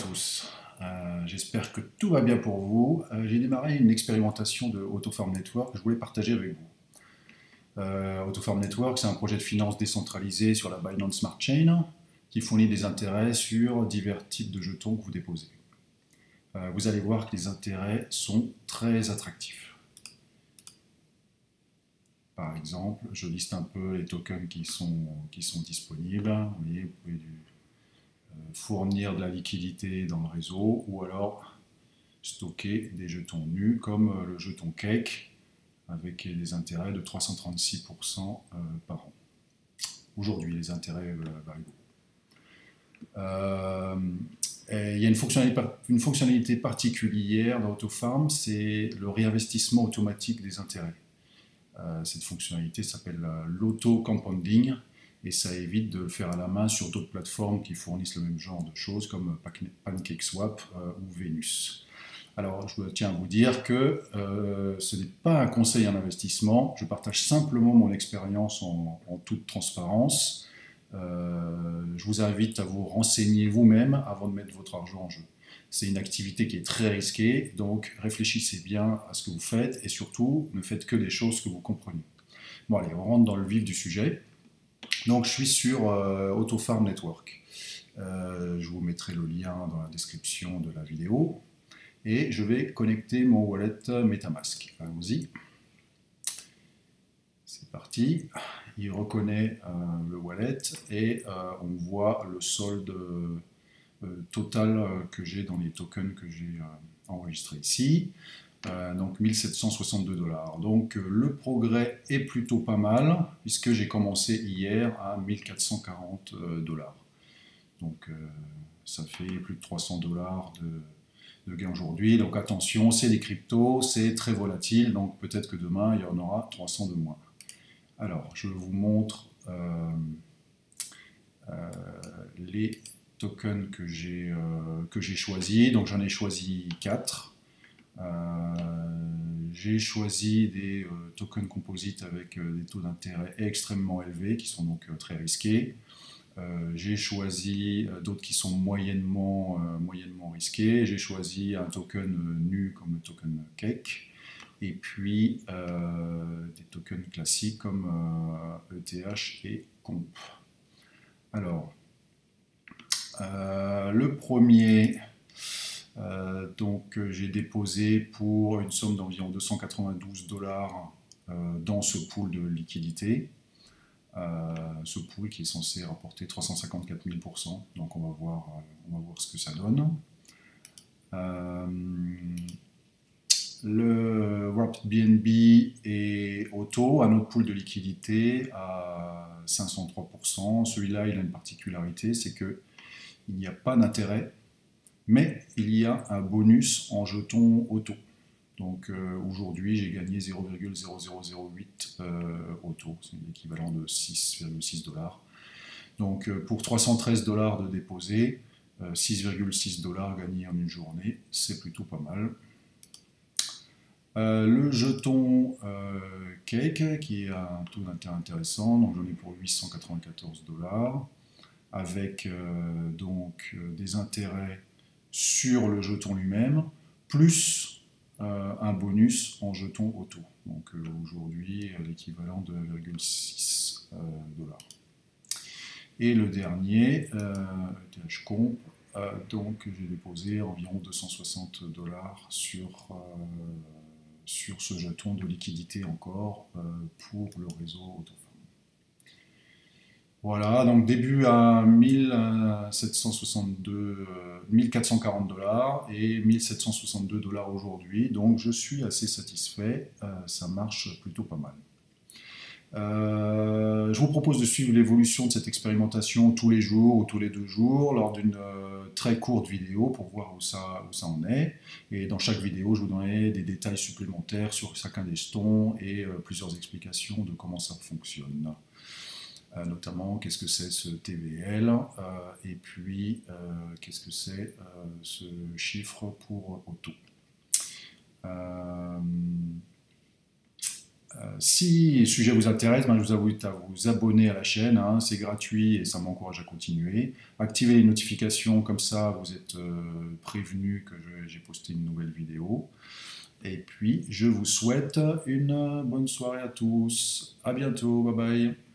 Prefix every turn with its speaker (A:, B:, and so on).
A: tous, euh, j'espère que tout va bien pour vous. Euh, j'ai démarré une expérimentation de AutoFarm Network que je voulais partager avec vous. Euh, AutoFarm Network, c'est un projet de finance décentralisé sur la Binance Smart Chain qui fournit des intérêts sur divers types de jetons que vous déposez. vous allez voir que les intérêts sont très attractifs. Par exemple, je liste un peu les tokens qui sont, qui sont disponibles. Vous voyez, vous pouvez fournir de la liquidité dans le réseau ou alors stocker des jetons nus comme euh, le jeton Cake avec des intérêts de 336% euh, par an. Aujourd'hui, les intérêts euh, varient il y a une fonctionnalité, une fonctionnalité particulière dans AutoFarm, c'est le réinvestissement automatique des intérêts. cette fonctionnalité s'appelle l'auto-compounding et ça évite de le faire à la main sur d'autres plateformes qui fournissent le même genre de choses comme PancakeSwap euh, ou Venus. Alors, je tiens à vous dire que euh, ce n'est pas un conseil en investissement, je partage simplement mon expérience en, toute transparence. Euh, je vous invite à vous renseigner vous-même avant de mettre votre argent en jeu. C'est une activité qui est très risquée, donc réfléchissez bien à ce que vous faites et surtout ne faites que des choses que vous comprenez. Bon allez, on rentre dans le vif du sujet. Donc je suis sur euh, AutoFarm Network. Euh, je vous mettrai le lien dans la description de la vidéo. Et je vais connecter mon wallet Metamask. Allons-y. C'est parti. Il reconnaît euh, le wallet et on voit le solde total que j'ai dans les tokens que j'ai enregistrés ici. Euh, donc 1762 dollars. Donc euh, le progrès est plutôt pas mal, puisque j'ai commencé hier à 1440 euh, dollars. Donc ça fait plus de 300 dollars de, gain aujourd'hui. Donc attention, c'est des cryptos, c'est très volatile, donc peut-être que demain il y en aura 300 de moins. Alors je vous montre les tokens que j'ai choisis. Donc j'en ai choisi 4. Euh, j'ai choisi des euh, tokens composites avec euh, des taux d'intérêt extrêmement élevés, qui sont donc très risqués. j'ai choisi d'autres qui sont moyennement, moyennement risqués. J'ai choisi un token nu comme le token Cake et puis des tokens classiques comme ETH e et Comp. Alors, le premier, donc euh, j'ai déposé pour une somme d'environ 292 dollars euh, dans ce pool de liquidité. ce pool qui est censé rapporter 354 000% donc on va voir, on va voir ce que ça donne. le Wrapped BNB est auto, un autre pool de liquidité à 503%. Celui-là, il a une particularité, c'est qu'il n'y a pas d'intérêt mais il y a un bonus en jetons auto. Donc euh, aujourd'hui, j'ai gagné 0,0008 euh, auto, c'est l'équivalent de 6,6 dollars. Donc euh, pour 313 dollars de déposé, 6,6 dollars gagnés en une journée, c'est plutôt pas mal. le jeton Cake, qui est un taux d'intérêt intéressant, donc j'en ai pour 894 dollars, avec donc des intérêts sur le jeton lui-même, plus euh, un bonus en jeton auto. Donc euh, aujourd'hui, l'équivalent de 1,6 euh, dollars. Et le dernier, ETH Comp, donc j'ai déposé environ 260 dollars sur, sur ce jeton de liquidité encore pour le réseau auto. Voilà, donc début à 1762, 1440 euh, dollars et 1762 dollars aujourd'hui. Donc je suis assez satisfait, euh, ça marche plutôt pas mal. Euh, je vous propose de suivre l'évolution de cette expérimentation tous les jours ou tous les deux jours lors d'une très courte vidéo pour voir où ça, où ça en est. Et dans chaque vidéo, je vous donnerai des détails supplémentaires sur chacun des jetons et plusieurs explications de comment ça fonctionne. Euh, notamment qu'est-ce que c'est ce TVL euh, et puis euh, qu'est-ce que c'est ce chiffre pour auto. si le sujet vous intéresse, ben, je vous invite à vous abonner à la chaîne, hein. c'est gratuit et ça m'encourage à continuer. Activez les notifications, comme ça vous êtes prévenu que j'ai posté une nouvelle vidéo. Et puis, je vous souhaite une bonne soirée à tous. À bientôt. Bye bye.